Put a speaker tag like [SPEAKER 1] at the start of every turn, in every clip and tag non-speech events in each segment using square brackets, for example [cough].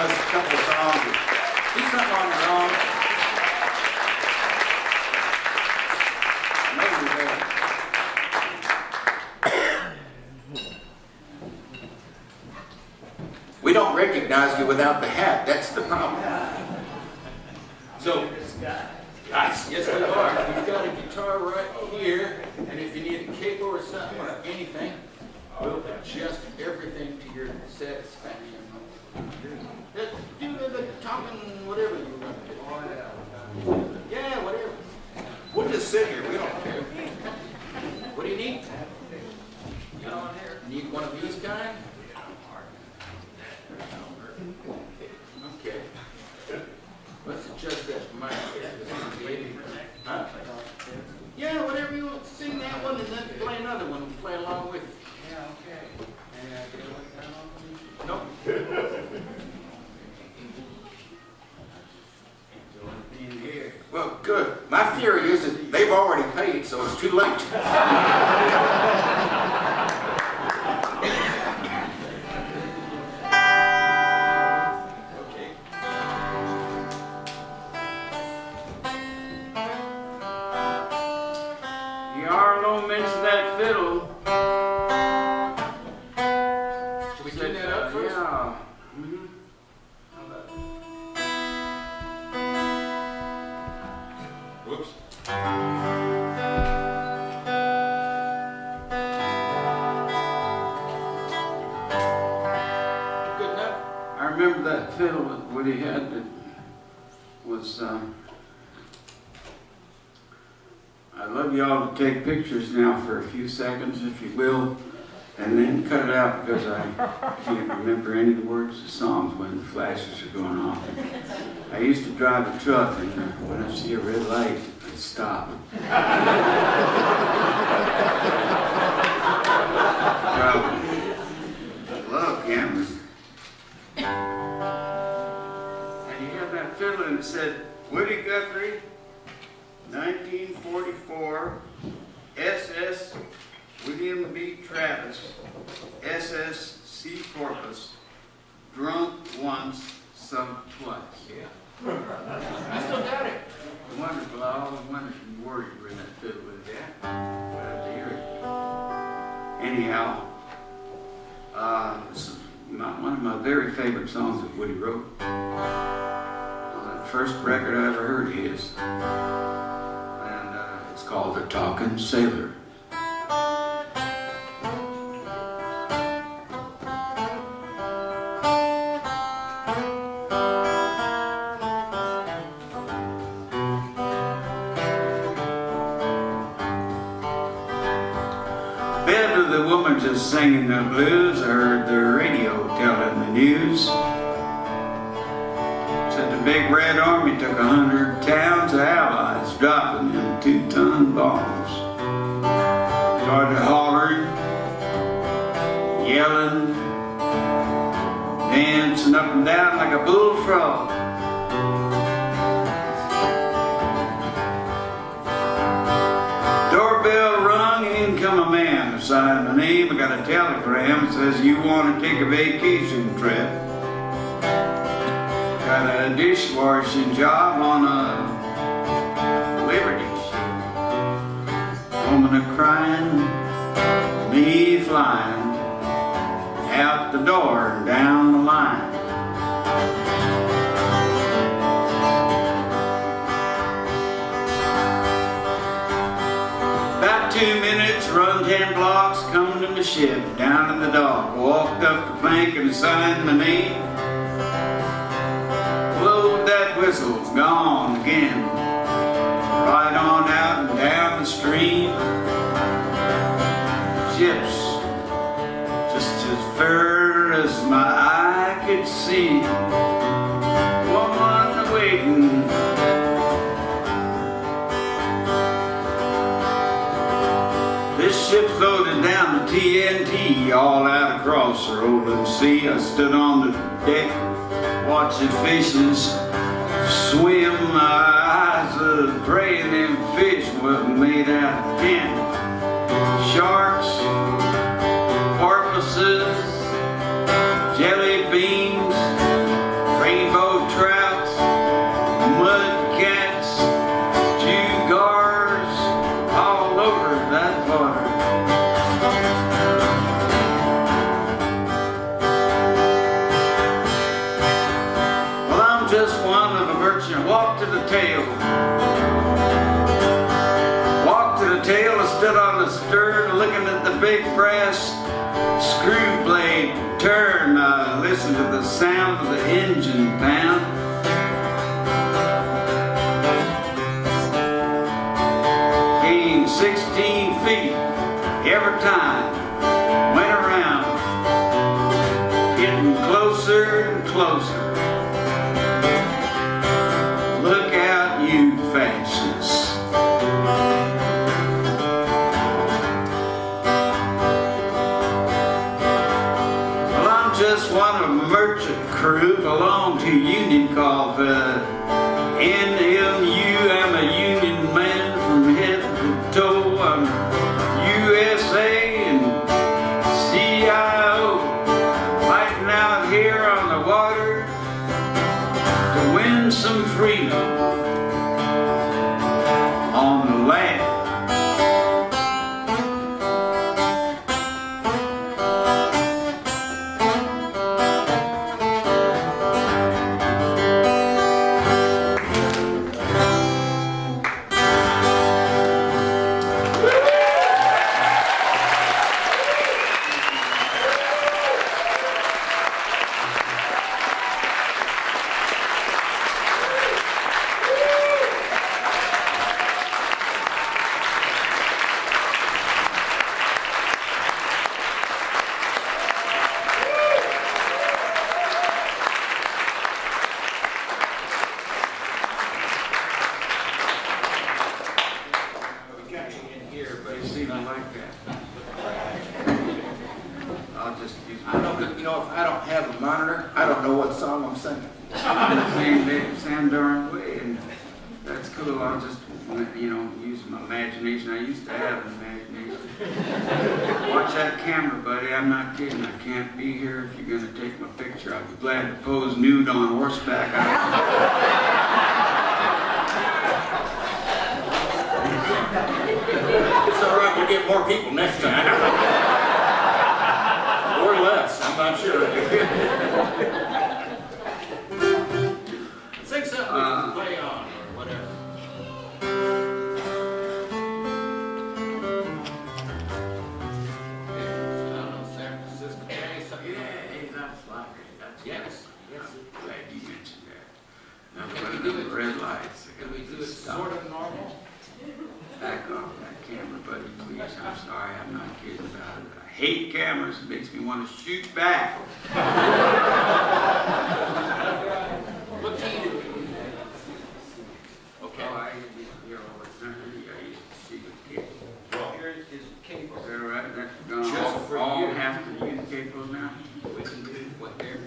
[SPEAKER 1] us a couple of songs. Do something on your own. We don't recognize you without the hat. That's the problem. So, guys, yes, we are. We've got a guitar right here, and if you need a cable or something or anything, we'll adjust everything to your satisfaction. Uh, Do the talking, whatever you want to do. Yeah, whatever. We'll just sit here. We don't care. What do you need? Need one of these kind? That
[SPEAKER 2] Woody had was, um, I'd love you all to take pictures now for a few seconds, if you will, and then cut it out because I can't remember any of the words of the songs when the flashes are going off. I used to drive a truck, and uh, when I see a red light, I'd stop. [laughs] Probably. You have that and it said, Woody Guthrie, 1944, SS William B. Travis, SS Sea Porpoise, drunk once, sunk twice.
[SPEAKER 1] Yeah. I still got it.
[SPEAKER 2] Wonderful, I always wondered if you were you were in that fiddle with that. Glad to hear it. Anyhow, uh, this is my, one of my very favorite songs that Woody wrote. First record I ever heard of his. And uh, it's called The Talking Sailor. Bed with the woman just singing the blues. I heard the radio telling the news. Big red army took a hundred towns of allies, dropping them two-ton bombs. Started hollering, yelling, dancing up and down like a bullfrog. Doorbell rung, in come a man to sign my name. I got a telegram says you want to take a vacation trip. A dishwashing job on a Liberty. Woman a crying, me flying out the door and down the line. About two minutes, run ten blocks, come to the ship, down to the dock, walked up the plank and signed my name. That whistle's gone again, right on out and down the stream. Ships, just as far as my eye could see. Woman waiting This ship's loaded down to TNT all out across the rolling sea. I stood on the deck, watching fishes swim my eyes of prey and them fish was made out of tin. Sharks, porpoises, jelly beans, rainbow trouts, mud cats, all over that water. Merchant. Walk to the tail. Walk to the tail and stood on the stern looking at the big brass screw blade turn. Uh, listen to the sound of the engine pound. Gained 16 feet every time. Just one a merchant crew belong to union called uh. They seem to like that. I'll just use
[SPEAKER 1] I don't, you know, if I don't have a monitor, I don't know what song I'm singing.
[SPEAKER 2] same day, same darn way, and that's cool. I'll just, you know, use my imagination. I used to have an imagination. Watch that camera, buddy. I'm not kidding. I can't be here if you're gonna take my picture. I'll be glad to pose nude on horseback.
[SPEAKER 1] It's all right, we'll get more people next time. Or less, I'm not sure. Sing something we
[SPEAKER 2] Uh,
[SPEAKER 1] can play on, or whatever. I don't know, San Francisco Bay, something like that.
[SPEAKER 2] that's like
[SPEAKER 1] Yes, yes.
[SPEAKER 2] I'm glad you mentioned that. Now,
[SPEAKER 1] Can
[SPEAKER 2] one
[SPEAKER 1] we
[SPEAKER 2] of
[SPEAKER 1] do
[SPEAKER 2] red lights.
[SPEAKER 1] Can we do it sort of normal?
[SPEAKER 2] Back off please. I'm sorry, I'm not kidding about it. I hate cameras. It makes me want to shoot back. [laughs]
[SPEAKER 1] What key do we?
[SPEAKER 2] Oh,
[SPEAKER 1] Okay.
[SPEAKER 2] I, you know, it's not really, I used to see the cable.
[SPEAKER 1] Well, here is the cable.
[SPEAKER 2] Is that right? That's gone.
[SPEAKER 1] Just
[SPEAKER 2] all-
[SPEAKER 1] for
[SPEAKER 2] All
[SPEAKER 1] you.
[SPEAKER 2] have to use cables now?
[SPEAKER 1] We can do what there.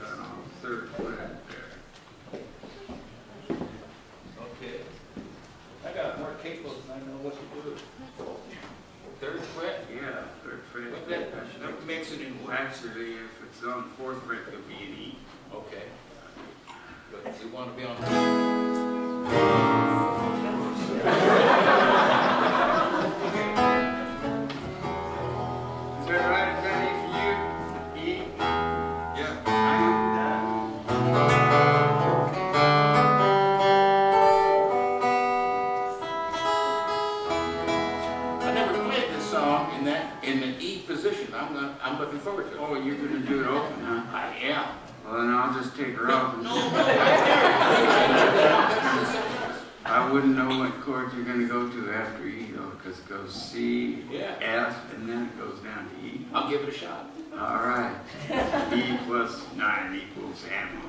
[SPEAKER 2] Cut on third foot out there.
[SPEAKER 1] Okay. I got more cables than I know what to do. Third fret?
[SPEAKER 2] Yeah, third fret.
[SPEAKER 1] What that, that makes it in what?
[SPEAKER 2] Actually, if it's on the fourth fret, it'll be an E.
[SPEAKER 1] Okay. But you want to be on. [laughs] in the E position. I'm gonna, I'm looking forward to it.
[SPEAKER 2] Oh, you're gonna do it open, huh?
[SPEAKER 1] I am.
[SPEAKER 2] Well, then I'll just take her off. and-
[SPEAKER 1] No, no, there. [laughs]
[SPEAKER 2] I wouldn't know what chord you're gonna go to after E though, because it goes C,
[SPEAKER 1] Yeah.
[SPEAKER 2] F, and then it goes down to E.
[SPEAKER 1] I'll give it a shot.
[SPEAKER 2] All right. E plus nine equals ammo.